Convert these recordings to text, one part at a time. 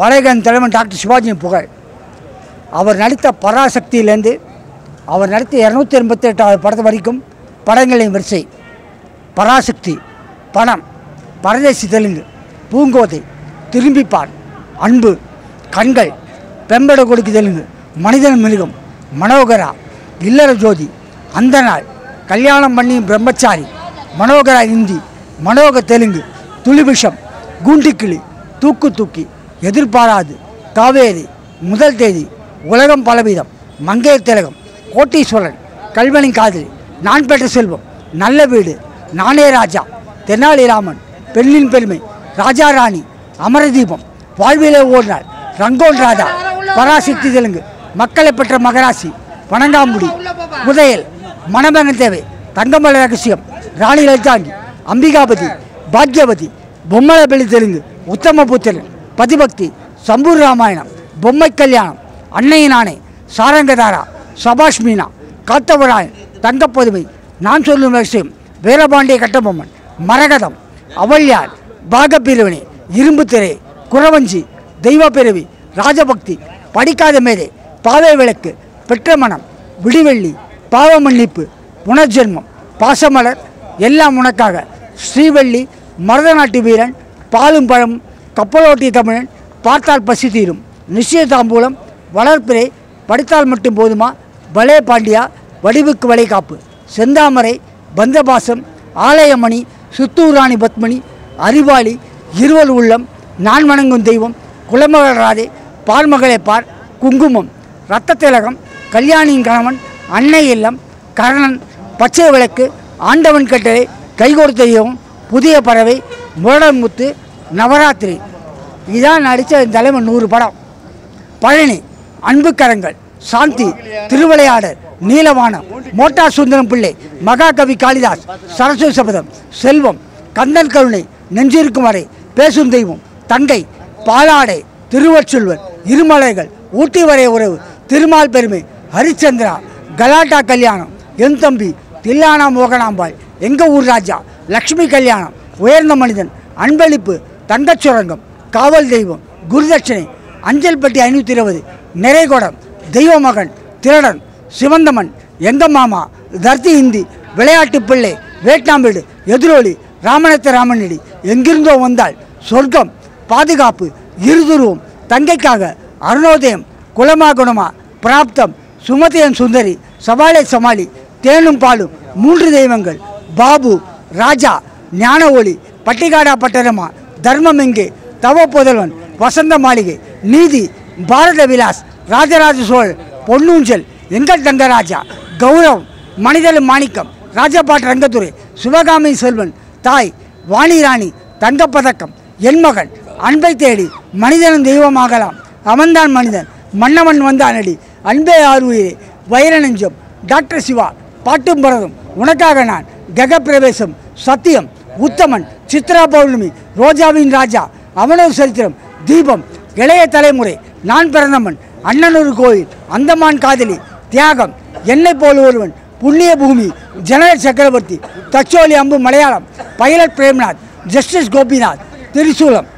வளைகன் தலைவன் டாக்டர் சிவாஜியின் புகழ். அவர் நடித்த பராசக்தியிலேருந்து அவர் நடித்த இரநூத்தி எண்பத்தி எட்டாவது படத்து வரைக்கும் படங்களின் வரிசை. பராசக்தி பணம் பரதேசி தெலுங்கு பூங்கோதை திரும்பிப்பான் அன்பு கண்கள் பெம்பட கொடுக்கு தெலுங்கு மனிதன் மிருகம் மனோகரா இல்லற ஜோதி அந்த நாள் கல்யாணம் பண்ணி பிரம்மச்சாரி மனோகரா இந்தி மனோக தெலுங்கு துளிபிஷம் கூண்டிக்கிளி தூக்கு தூக்கி எதிர்பாராது. காவேரி முதல் தேதி உலகம் பலவிதம். மங்கைய திலகம் கோட்டீஸ்வரன் கல்வனி காதலி. நான் பெற்ற செல்வம் நல்ல வீடு நானே ராஜா. தெனாலிராமன் பெண்ணின் பெருமை ராஜா ராணி அமரதீபம். வாழ்விலே ஓடினார் ரங்கோன் ராஜா பராசக்தி தெலுங்கு. மக்களை பெற்ற மகராசி வணங்காமுடி புதையல் மணமகன் தேவை. தங்கமலை ரகசியம் ராணி லஜாங்கி அம்பிகாபதி பாக்யவதி பொம்மலபெளி தெலுங்கு உத்தமபுத்திரன் பதிபக்தி சம்பூர் ராமாயணம் பொம்மை கல்யாணம் அன்னையின் ஆணை சாரங்கதாரா சபாஷ் மீனா காத்தவராயன் தங்கப்பதுமை நான் சொல்லும் விஷயம் வீரபாண்டிய கட்டபொம்மன் மரகதம் அவள்யார் பாகப்பிரிவினை இரும்பு திரை குறவஞ்சி தெய்வ பிறவி ராஜபக்தி படிக்காத மேதை பாவை விளக்கு பெற்ற மனம் விடிவெள்ளி பாவ மன்னிப்பு புனர்ஜென்மம் பாசமலர் எல்லாம் உனக்காக ஸ்ரீவள்ளி மருதநாட்டு வீரன் பாலும் பழம் கப்பலோட்டிய தமிழன் பார்த்தால் பசி தீரும். நிச்சயதாம்பூலம் வளர்ப்பிறை படித்தால் மட்டும் போதுமா? பலே பாண்டியா வடிவுக்கு வலை காப்பு. செந்தாமரை பந்தபாசம் ஆலயமணி சுத்தூராணி பத்மணி அறிவாளி இருவல் உள்ளம் நான் வணங்கும் தெய்வம் குலமகள் ராதே பால்மகளை பார் குங்குமம் இரத்த திலகம் கல்யாணியின் கணவன் அன்னை இல்லம் கரணன் பச்சை விளக்கு ஆண்டவன் கட்டளை கைகோர்த்த தெய்வம் புதிய பறவை முரடன் முத்து நவராத்திரி. இதான் நடித்த தலைவன் நூறு படம். பழனி அன்புக்கரங்கள் சாந்தி திருவிளையாடர் நீலவானம் மோட்டார் சுந்தரம் பிள்ளை மகாகவி காளிதாஸ் சரஸ்வதி சபதம் செல்வம் கந்தன் கருணை நெஞ்சிருக்கும் வரை பேசும் தெய்வம் தங்கை பாலாடை திருவச்செல்வர் இருமலைகள் ஊட்டி வரை உறவு திருமால் பெருமை ஹரிச்சந்திரா கலாட்டா கல்யாணம் என் தம்பி தில்லானா மோகனாம்பாள் எங்கள் ஊர் ராஜா லக்ஷ்மி கல்யாணம் உயர்ந்த மனிதன் அன்பளிப்பு தங்கச் சுரங்கம் காவல் தெய்வம் குருதட்சணை அஞ்சல்பட்டி ஐநூற்றி இருபது நிறைகுடம் தெய்வ மகன் திருடன் சிவந்தமன் எங்க மாமா தர்த்தி இந்தி விளையாட்டு பிள்ளை வேட்நாம்பேடு எதிரொலி ராமனத்த ராமனடி எங்கிருந்தோ வந்தால் சொர்க்கம் பாதுகாப்பு இருதுருவம் தங்கைக்காக அருணோதயம் குலமா குணமா பிராப்தம் சுமதியன் சுந்தரி சவாலை சமாளி தேனும் பாலும் மூன்று தெய்வங்கள் பாபு ராஜா ஞான ஒளி பட்டிகாடா பட்டரமா தர்மம் இங்கு தவ புதல்வன் வசந்த மாளிகை நீதி பாரத விலாஸ் ராஜராஜ சோழ் பொன்னூஞ்சல் எங்கள் தங்கராஜா கௌரவம் மனிதல் மாணிக்கம் ராஜபாட் ரங்கத்துறை சிவகாமி செல்வன் தாய் வாணி ராணி தங்கப்பதக்கம் என் மகன் அன்பை தேடி மனிதனும் தெய்வமாகலாம். அவன்தான் மனிதன். மன்னவன் வந்தானடி. அன்பே ஆறுயிரே வைரநெஞ்சம் டாக்டர் சிவா பாட்டும் பரதம். உனக்காக நான் ககப்பிரவேசம் சத்தியம் உத்தமன் சித்ரா பௌர்ணமி ரோஜாவின் ராஜா அவனோ சரித்திரம் தீபம் இளைய தலைமுறை நான் பிறந்தமன் அண்ணனூர் கோயில் அந்தமான் காதலி தியாகம் என்னை போல் ஒருவன் புண்ணிய பூமி general Chakravarthy Thacholi Ambu Malayalam pilot Premnath justice Gopinath Trishulam.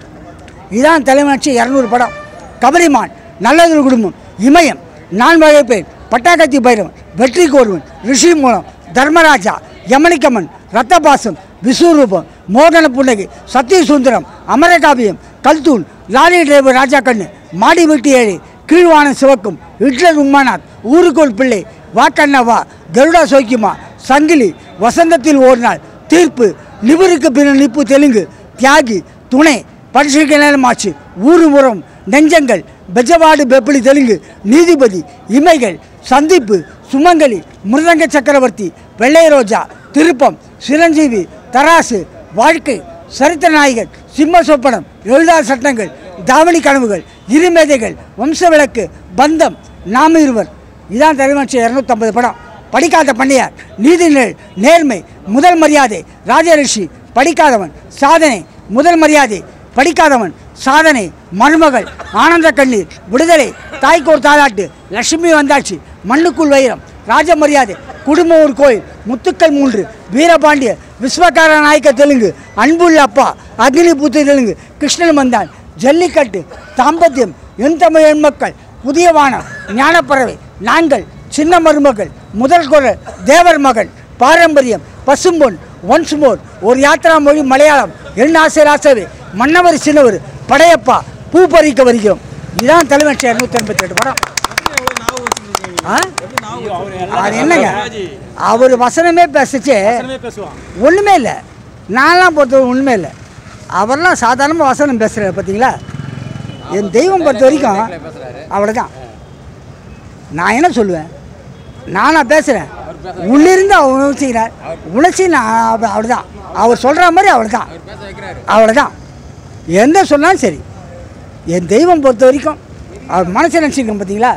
இதான் தலைவனாட்சி இரநூறு படம். கபரிமான் நல்லதொரு குடும்பம் இமயம் நான் வகைப்பேன் பட்டாக்கத்தி பைரவன் வெற்றி கோருவன் ரிஷி மூலம் தர்மராஜா யமனிக்கமன் ரத்தபாசம் விஸ்வரூபம் மோகன புன்னகை சத்தியசுந்தரம் அமரகாவியம் கல்தூன் லாரி டிரைவர் ராஜா கண்ணு மாடி வெட்டி ஏழை கீழ்வானம் சிவக்கும் ஹிட்லர் உம்மானாத் ஊருக்கோள் பிள்ளை வாக்கண்ணவா வா கருடா சோக்கியமா சங்கிலி வசந்தத்தில் ஒரு நாள் தீர்ப்பு நிபுருக்கு பின் நிப்பு தெலுங்கு தியாகி துணை பரிசுக்கு நேரமாச்சு ஊரு உரம் நெஞ்சங்கள் பெஜவாடு பெப்பிளி தெலுங்கு நீதிபதி இமைகள் சந்திப்பு சுமங்கலி மிருதங்க சக்கரவர்த்தி வெள்ளை ரோஜா திருப்பம் சிரஞ்சீவி தராசு வாழ்க்கை சரித்திர நாயகர் சிம்ம சொப்பனம் எழுதாத சட்டங்கள் தாவணி கனவுகள் இருமேதைகள் வம்ச விளக்கு பந்தம் நாம இருவர். இதான் தலைவன் இரநூத்தம்பது படம். படிக்காத பண்ணையார் நீதிநிலை நேர்மை முதல் மரியாதை ராஜரிஷி படிக்காதவன் சாதனை முதல் மரியாதை படிக்காதவன் சாதனை மருமகள் ஆனந்த கண்ணீர் விடுதலை தாய்க்கோர் தாலாட்டு லட்சுமி வந்தாட்சி மண்ணுக்குள் வைரம் ராஜ மரியாதை குடும்ப ஒரு கோயில் முத்துக்கள் மூன்று வீரபாண்டிய விஸ்வகார நாயக்க தெலுங்கு அன்புள்ள அப்பா அக்னி தெலுங்கு கிருஷ்ணன் வந்தான். ஜல்லிக்கட்டு தாம்பத்தியம் என் தமிழ் எண் மக்கள் புதிய வானம் ஞானப்பறவை நாங்கள் சின்ன மருமகள் முதல் குரல் தேவர் மகன் பாரம்பரியம் பசும்பொன் ஒன்ஸ் மோர் ஒரு யாத்திரா மொழி மலையாளம் என் ஆசை ராசவே மன்னவர் சின்னவர் படையப்பா பூ பறிக்க வருகிறோம். இதுதான் தலைமை இரநூத்தி எண்பத்தி எட்டு படம். அது என்னங்க? அவர் வசனமே பேசிச்சு. ஒன்றுமே இல்லை. நான்லாம் பொறுத்த ஒன்றுமே இல்லை. அவர்லாம் சாதாரணமாக வசனம் பேசுகிறார் பார்த்தீங்களா என் தெய்வம் பொறுத்த வரைக்கும் அவ்வளோதான் நான் என்ன சொல்லுவேன்? நானா பேசுகிறேன் உள்ளிருந்து அவர் உணர்ச்சிக்கிறார் உணர்ச்சி நான் அவ- அவ்வளோதான் அவர் சொல்கிற மாதிரி அவ்வளோதான் அவ்வளோதான் எந்த சொன்னாலும் சரி. என் தெய்வம் பொறுத்த வரைக்கும் அவர் மனசை நினச்சிருக்கோம் பார்த்தீங்களா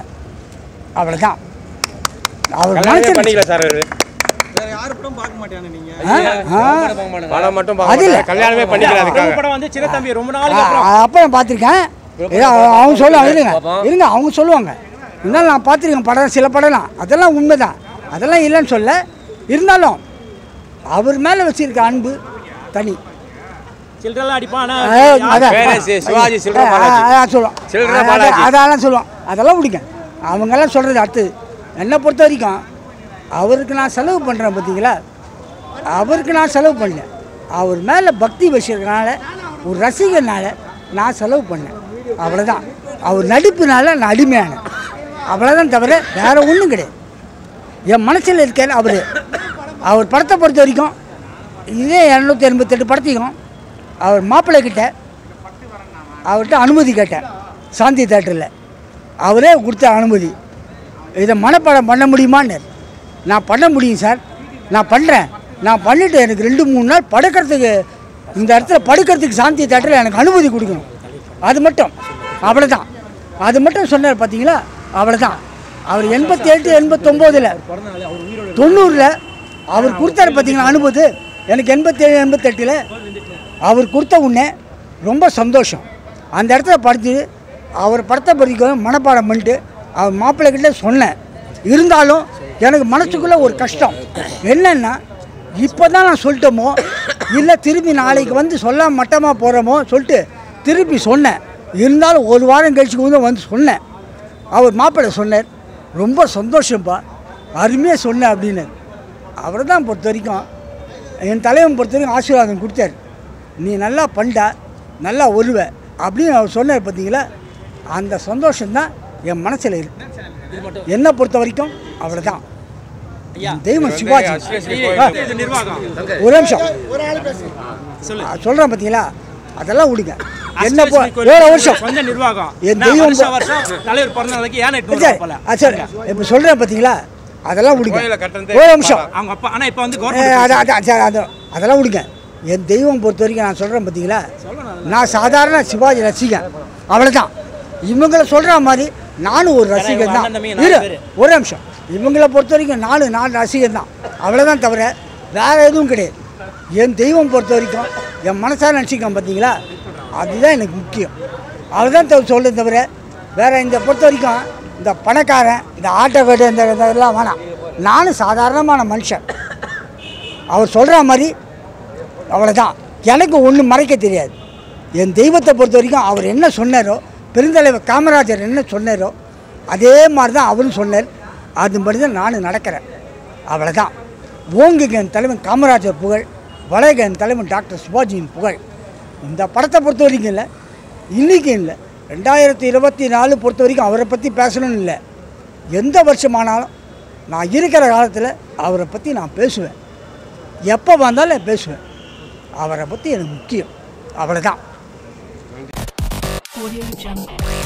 அவ்வளோதான் அவர் பண்ணிக்கல சார் அவரு. வேற யாரு படம் பார்க்க மாட்டானே நீங்க? ஆ? ஆ? படம் மட்டும் அது பார்க்க இல்ல. மாட்டாரு. கல்யாணமே பண்ணிக்கல அதுக்காக. படம் வந்து சின்ன தம்பி ரொம்ப நாள் அப்போ நான் பார்த்துருக்கேன். அவங்க சொல்லுவாங்க இருங்க. இருங்க அவங்க சொல்லுவாங்க. இருந்தாலும் நான் பார்த்துருக்கேன் படம் சில படம்லாம். அதெல்லாம் உண்மைதான். அதெல்லாம் இல்லைன்னு சொல்ல. இருந்தாலும் அவர் மேலே வச்சிருக்க அன்பு தனி. அதெல்லாம் சொல்லுவோம் அதெல்லாம் பிடிக்கும். அவங்கெல்லாம் சொல்கிறது அடுத்தது என்னை பொறுத்த வரைக்கும் அவருக்கு நான் செலவு பண்ணுறேன் பார்த்தீங்களா அவருக்கு நான் செலவு பண்ணேன் அவர் மேலே பக்தி வச்சுருக்கனால ஒரு ரசிகனால நான் செலவு பண்ணேன். அவ்வளோதான் அவர் நடிப்புனால நான் அடிமையானேன். அவ்வளோதான் தவிர வேறு ஒன்றும் கிடையாது. என் மனசில் இருக்கார் அவர். அவர் படத்தை பொறுத்த வரைக்கும் இதே இரநூத்தி எண்பத்தெட்டு படத்தையும் அவர் மாப்பிள்ளை கிட்ட அவர்கிட்ட அனுமதி கேட்டேன். சாந்தி தேட்டரில் அவரே கொடுத்த அனுமதி. இதை மனப்பாடம் பண்ண முடியுமான்னு? நான் பண்ண முடியும் சார். நான் பண்ணுறேன் நான் பண்ணிவிட்டு எனக்கு ரெண்டு மூணு நாள் படுக்கிறதுக்கு இந்த இடத்துல படுக்கிறதுக்கு சாந்தி தேட்டரில் எனக்கு அனுமதி கொடுக்கணும். அது மட்டும். அவ்வளோதான் அது மட்டும் சொன்னார் பார்த்தீங்களா அவ்வளோதான் அவர் எண்பத்தி எட்டு எண்பத்தொம்போதில் தொண்ணூறில் அவர் கொடுத்தாரு பார்த்தீங்களா அனுபவத்து எனக்கு எண்பத்தேழு எண்பத்தெட்டில் அவர் கொடுத்த உடனே ரொம்ப சந்தோஷம். அந்த இடத்துல படுத்து அவர் படத்தை படிக்க மனப்பாடம் பண்ணிட்டு அவர் மாப்பிள்ளைகிட்ட சொன்னேன். இருந்தாலும் எனக்கு மனசுக்குள்ளே ஒரு கஷ்டம். என்னென்னா இப்போ தான் நான் சொல்லிட்டோமோ இல்லை திரும்பி நாளைக்கு வந்து சொல்ல மட்டமாக போகிறோமோ சொல்லிட்டு திருப்பி சொன்னேன். இருந்தாலும் ஒரு வாரம் கழிச்சு வந்து வந்து சொன்னேன். அவர் மாப்பிள்ளை சொன்னார் ரொம்ப சந்தோஷம்ப்பா அருமையாக சொன்னேன் அப்படின்னு. அவரை தான் பொறுத்த வரைக்கும் என் தலைவன் பொறுத்த வரைக்கும் ஆசீர்வாதம் கொடுத்தாரு. நீ நல்லா பண்ணிட்ட நல்லா வருவ அப்படின்னு அவர் சொன்னார் பார்த்தீங்களா அந்த சந்தோஷம்தான் என் மனசில் இருக்கு. என்னை பொறுத்த வரைக்கும் அவ்வளோதான் தெய்வம் சிவாஜி. ஒரு நிமிஷம். சொல்கிறேன் பார்த்தீங்களா அதெல்லாம் விடுங்க. என்ன ஏழு வருஷம் சொந்த நிர்வாகம். என் தெய்வம் தலைவர் பிறந்த நாளைக்கு ஏன் எட்டு சரி போல? ஆ, சரி இப்போ சொல்கிறேன் பார்த்தீங்களா அதெல்லாம் விடுங்க. ஒரு நிமிஷம். அவங்க அப்பா ஆனா இப்ப வந்து ஏ, கவர்மெண்ட் அது அது சரி, அது அதெல்லாம் விடுங்க. என் தெய்வம் பொறுத்த வரைக்கும் நான் சொல்கிறேன் பார்த்தீங்களா நான் சாதாரண சிவாஜி ரசிகன். அவ்வளோதான் இவங்கள சொல்கிற மாதிரி நானும் ஒரு ரசிகன் தான். இரு. ஒரு நிமிஷம். இவங்கள பொறுத்த வரைக்கும் நானும் நான் ரசிகன் தான். அவ்வளோதான் தவிர வேறு எதுவும் கிடையாது. என் தெய்வம் பொறுத்த வரைக்கும் என் மனசார நினச்சிக்கேன் பார்த்தீங்களா அதுதான் எனக்கு முக்கியம். அதுதான் தவிர சொல்ல தவிர வேறு இந்த பொறுத்த வரைக்கும் இந்த பணக்காரன் இந்த ஆட்டோ கடை இந்த இதெல்லாம் வேணாம். நானும் சாதாரணமான மனுஷன். அவர் சொல்கிற மாதிரி அவ்வளோதான் எனக்கு ஒன்றும் மறைக்க தெரியாது. என் தெய்வத்தை பொறுத்த வரைக்கும் அவர் என்ன சொன்னாரோ பெருந்தலைவர் காமராஜர் என்ன சொன்னாரோ அதே மாதிரி தான் அவரும் சொன்னார். அதுபடி தான் நானும் நடக்கிறேன். அவ்வளோதான் ஓங்குக என் தலைவன் காமராஜர் புகழ் வளர்க என் தலைவன் டாக்டர் சிவாஜியின் புகழ். இந்த படத்தை பொறுத்த வரைக்கும் இல்லை. இன்றைக்கும் இல்லை. ரெண்டாயிரத்தி இருபத்தி நாலு பொறுத்த வரைக்கும் அவரை பற்றி பேசணும்னு இல்லை. எந்த வருஷமானாலும் நான் இருக்கிற காலத்தில் அவரை பற்றி நான் பேசுவேன். எப்போ வந்தாலும் பேசுவேன். அவரை பற்றி எனக்கு முக்கியம். அவ்வளோதான் Audio Jungle.